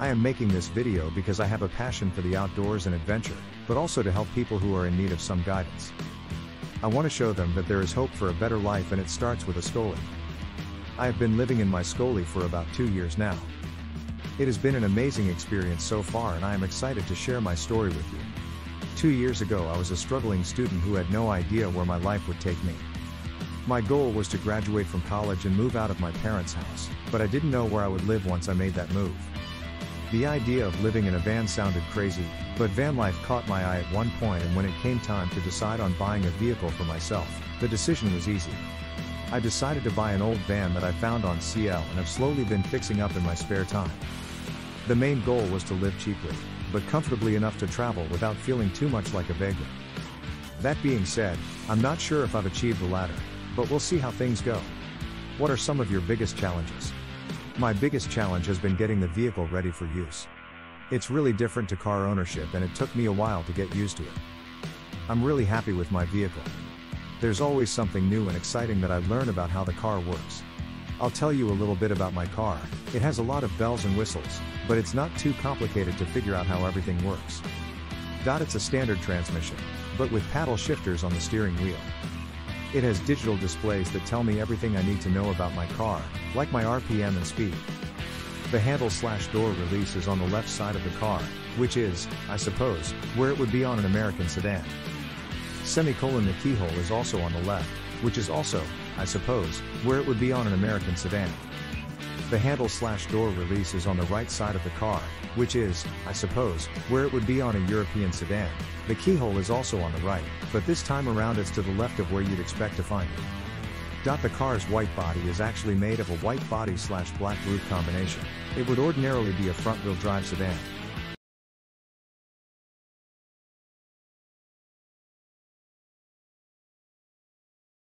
I am making this video because I have a passion for the outdoors and adventure, but also to help people who are in need of some guidance. I want to show them that there is hope for a better life and it starts with a skoolie. I have been living in my skoolie for about two years now. It has been an amazing experience so far and I am excited to share my story with you. Two years ago I was a struggling student who had no idea where my life would take me. My goal was to graduate from college and move out of my parents' house, but I didn't know where I would live once I made that move. The idea of living in a van sounded crazy, but van life caught my eye at one point and when it came time to decide on buying a vehicle for myself, the decision was easy. I decided to buy an old van that I found on CL and have slowly been fixing up in my spare time. The main goal was to live cheaply, but comfortably enough to travel without feeling too much like a vagrant. That being said, I'm not sure if I've achieved the latter, but we'll see how things go. What are some of your biggest challenges? My biggest challenge has been getting the vehicle ready for use. It's really different to car ownership and it took me a while to get used to it. I'm really happy with my vehicle. There's always something new and exciting that I learn about how the car works. I'll tell you a little bit about my car, it has a lot of bells and whistles, but it's not too complicated to figure out how everything works. Dot it's a standard transmission, but with paddle shifters on the steering wheel. It has digital displays that tell me everything I need to know about my car, like my RPM and speed. The handle slash door release is on the left side of the car, which is, I suppose, where it would be on an American sedan. Semicolon the keyhole is also on the left, which is also, I suppose, where it would be on an American sedan. The handle slash door release is on the right side of the car, which is, I suppose, where it would be on a European sedan. The keyhole is also on the right, but this time around it's to the left of where you'd expect to find it. Dot the car's white body is actually made of a white body slash black roof combination. It would ordinarily be a front wheel drive sedan.